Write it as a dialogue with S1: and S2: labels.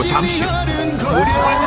S1: 그리고 잠시. 후